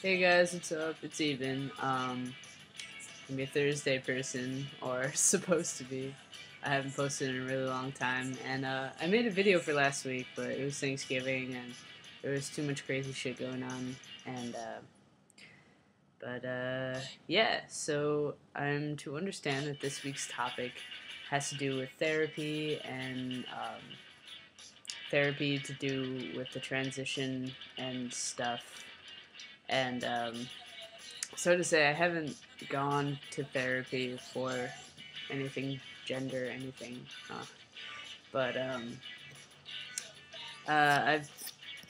Hey guys, what's up? It's Eben. Um, I'm a Thursday person, or supposed to be. I haven't posted in a really long time, and uh, I made a video for last week, but it was Thanksgiving, and there was too much crazy shit going on, and uh, but uh, yeah. So I'm to understand that this week's topic has to do with therapy and um, therapy to do with the transition and stuff and um, so to say, I haven't gone to therapy for anything gender, anything. Uh, but um, uh, I've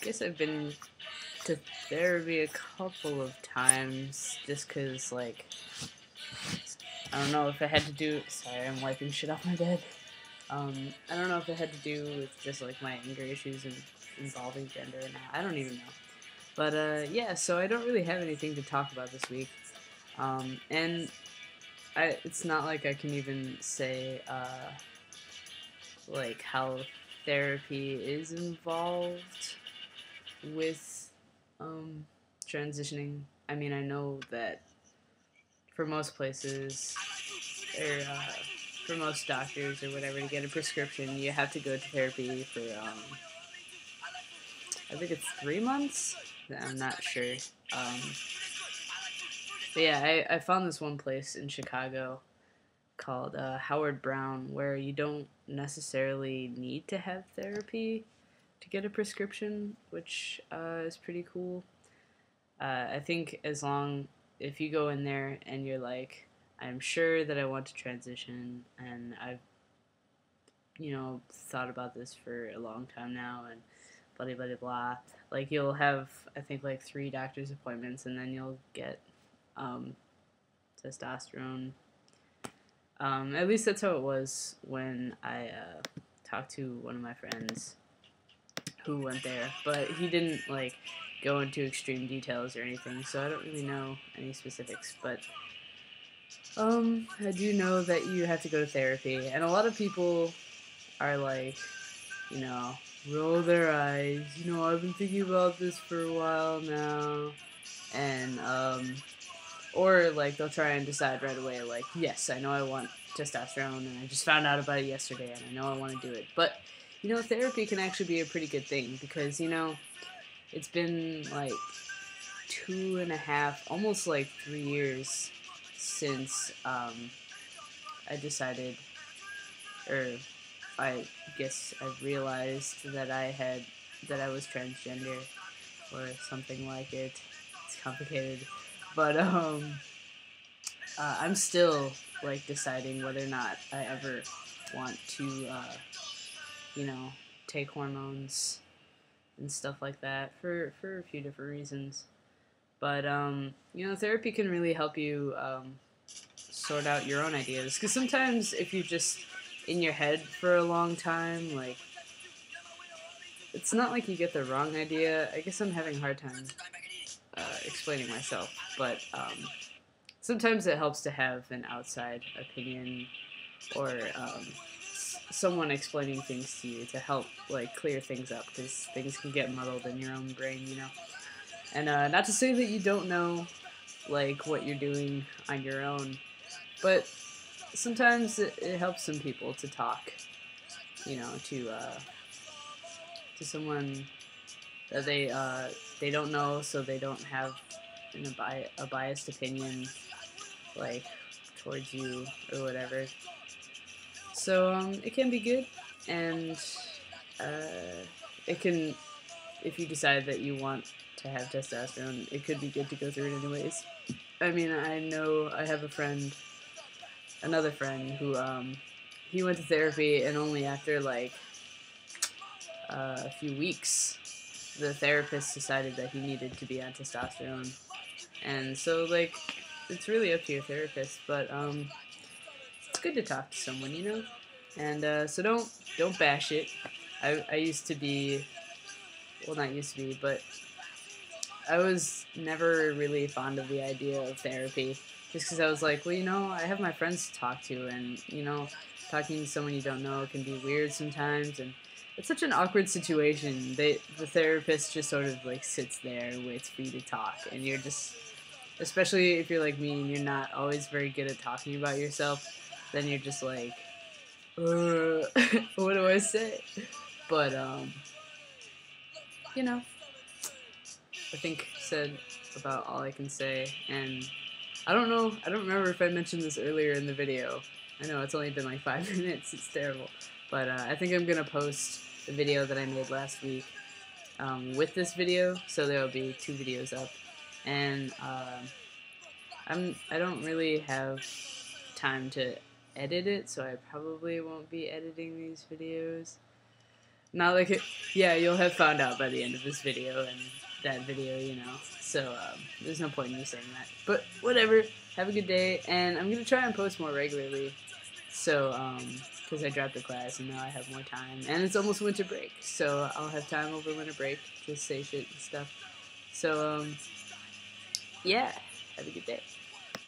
I guess I've been to therapy a couple of times just because, like, I don't know if it had to do. Sorry, I'm wiping shit off my bed. Um, I don't know if it had to do with just like my anger issues and involving gender and I don't even know. But uh, yeah, so I don't really have anything to talk about this week, um, and I, it's not like I can even say uh, like how therapy is involved with um, transitioning. I mean, I know that for most places, or uh, for most doctors or whatever, to get a prescription, you have to go to therapy for um, I think it's three months. I'm not sure. Um, but yeah, I, I found this one place in Chicago called uh, Howard Brown where you don't necessarily need to have therapy to get a prescription, which uh, is pretty cool. Uh, I think as long if you go in there and you're like, I'm sure that I want to transition, and I've you know thought about this for a long time now, and blah blah blah blah. Like you'll have I think like three doctor's appointments, and then you'll get um, testosterone. Um, at least that's how it was when I uh, talked to one of my friends who went there, but he didn't like go into extreme details or anything, so I don't really know any specifics. But um, I do know that you have to go to therapy, and a lot of people are like, you know, roll their eyes. You know, I've been thinking about this for a while now, and um, or like they'll try and decide right away, like, yes, I know I want testosterone, and I just found out about it yesterday, and I know I want to do it. But you know, therapy can actually be a pretty good thing because you know, it's been like two and a half, almost like three years since um, I decided, or I guess I realized that I had that I was transgender or something like it. It's complicated, but um, uh, I'm still like deciding whether or not I ever want to, uh, you know, take hormones and stuff like that for for a few different reasons. But um, you know, therapy can really help you um, sort out your own ideas because sometimes if you just in your head for a long time, like it's not like you get the wrong idea. I guess I'm having a hard time uh, explaining myself, but um, sometimes it helps to have an outside opinion or um, someone explaining things to you to help like clear things up because things can get muddled in your own brain, you know. And uh, not to say that you don't know like what you're doing on your own, but sometimes it, it helps some people to talk, you know, to uh, to someone that they uh, they don't know, so they don't have an, a, bi- a biased opinion, like towards you or whatever. So um, it can be good, and uh, it can, if you decide that you want to have testosterone, it could be good to go through it anyways. I mean, I know I have a friend another friend who um, he went to therapy and only after like uh, a few weeks the therapist decided that he needed to be on testosterone and so like it's really up to your therapist but um, it's good to talk to someone you know? And uh, so don't don't bash it. I, I used to be well not used to be but I was never really fond of the idea of therapy just because I was like, well, you know, I have my friends to talk to, and you know, talking to someone you don't know can be weird sometimes, and it's such an awkward situation. They the therapist just sort of like sits there and waits for you to talk, and you're just, especially if you're like me and you're not always very good at talking about yourself, then you're just like, uh, what do I say? But um, you know, I think said about all I can say, and I don't know. I don't remember if I mentioned this earlier in the video. I know it's only been like five minutes. It's terrible. But uh, I think I'm going to post the video that I made last week um, with this video, so there will be two videos up. And uh, I'm, I don't really have time to edit it, so I probably won't be editing these videos. Not like it, yeah, you'll have found out by the end of this video and that video, you know. So um, there's no point in me saying that. But whatever. Have a good day, and I'm gonna try and post more regularly. So, because um, I dropped a class and now I have more time, and it's almost winter break, so I'll have time over winter break to say shit and stuff. So, um, yeah, have a good day.